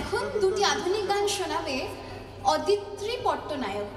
এখন দুটি আধুনিক গান শোনাবে অদিত্রী পট্টনায়ক।